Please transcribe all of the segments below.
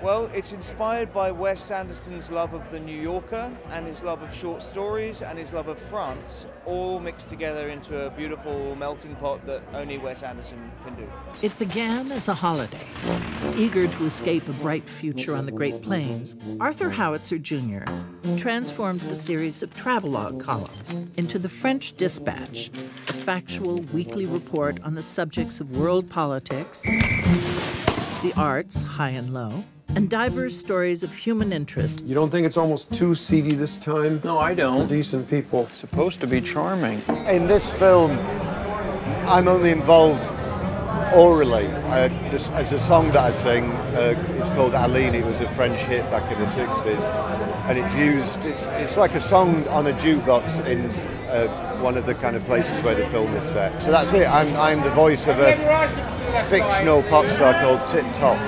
Well, it's inspired by Wes Anderson's love of The New Yorker and his love of short stories and his love of France, all mixed together into a beautiful melting pot that only Wes Anderson can do. It began as a holiday. Eager to escape a bright future on the Great Plains, Arthur Howitzer Jr. transformed the series of travelogue columns into the French Dispatch, a factual weekly report on the subjects of world politics, the arts, high and low, and diverse stories of human interest. You don't think it's almost too seedy this time? No, I don't. For decent people. It's supposed to be charming. In this film, I'm only involved orally. Uh, this, as a song that I sing, uh, it's called Aline. It was a French hit back in the 60s. And it's used, it's, it's like a song on a jukebox in uh, one of the kind of places where the film is set. So that's it. I'm, I'm the voice of a fictional pop star called Tip Top.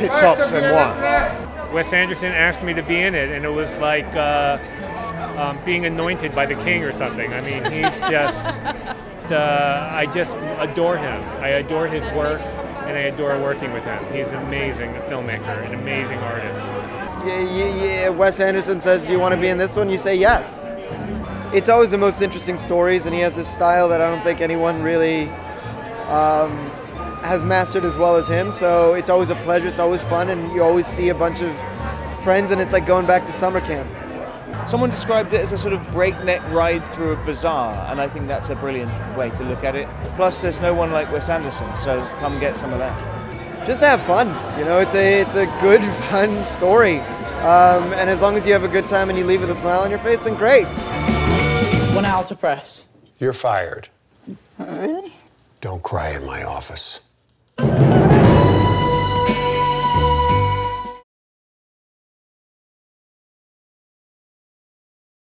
Tip Top's and what? Wes Anderson asked me to be in it, and it was like uh, um, being anointed by the king or something. I mean, he's just, uh, I just adore him. I adore his work, and I adore working with him. He's amazing, a filmmaker, an amazing artist. Yeah, yeah, yeah. Wes Anderson says, "Do you want to be in this one?" You say yes. It's always the most interesting stories, and he has this style that I don't think anyone really um, has mastered as well as him. So it's always a pleasure. It's always fun, and you always see a bunch of friends, and it's like going back to summer camp. Someone described it as a sort of breakneck ride through a bazaar, and I think that's a brilliant way to look at it. Plus, there's no one like Wes Anderson, so come get some of that. Just have fun, you know. It's a it's a good, fun story, um, and as long as you have a good time and you leave with a smile on your face, then great. One hour to press. You're fired. Really? Don't cry in my office. Thank you.